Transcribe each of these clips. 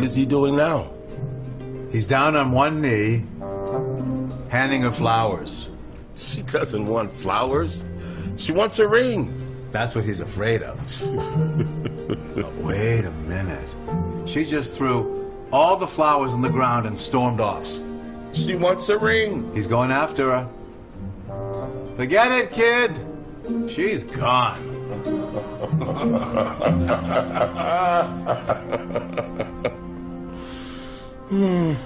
What is he doing now? He's down on one knee, handing her flowers. She doesn't want flowers. She wants a ring. That's what he's afraid of. Wait a minute. She just threw all the flowers on the ground and stormed off. She wants a ring. He's going after her. Forget it, kid. She's gone. Hey,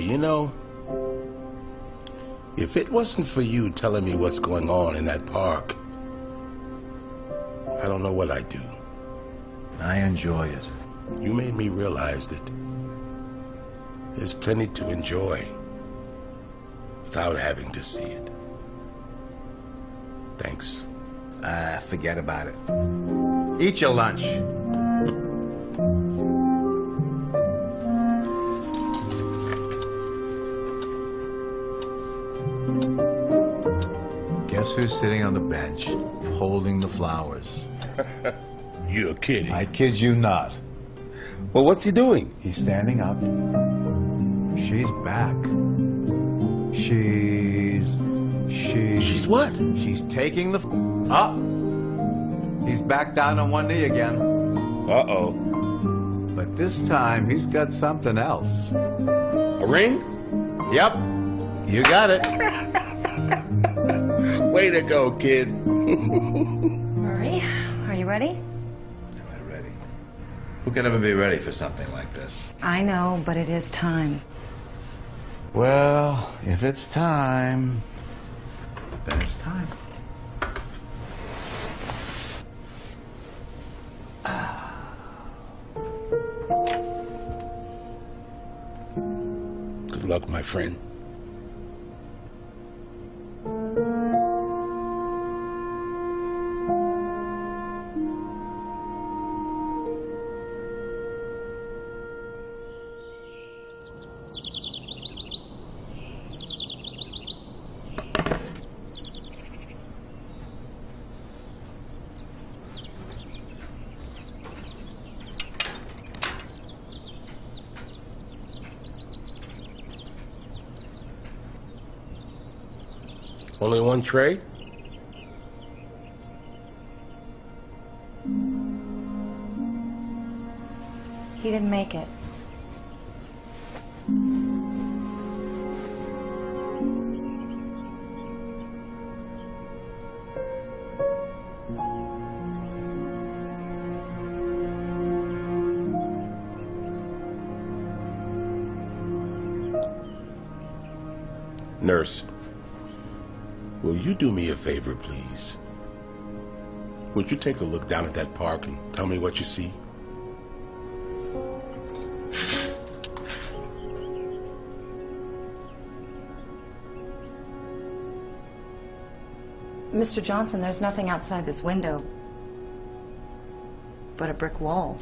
you know, if it wasn't for you telling me what's going on in that park, I don't know what I'd do. I enjoy it. You made me realize that there's plenty to enjoy without having to see it. Thanks. Ah, forget about it. Eat your lunch. Guess who's sitting on the bench, holding the flowers? You're kidding. I kid you not. well, what's he doing? He's standing up. She's back. She's. She. She's what? She's taking the. F- up. He's back down on one knee again. Uh oh. But this time he's got something else. A ring? Yep. You got it. Way to go, kid. Murray, are you ready? Am I ready? Who can ever be ready for something like this? I know, but it is time. Well, if it's time, then it's time. Ah. Good luck, my friend. Only one tray? He didn't make it. Nurse, will you do me a favor, please? Would you take a look down at that park and tell me what you see? Mr. Johnson, there's nothing outside this window but a brick wall.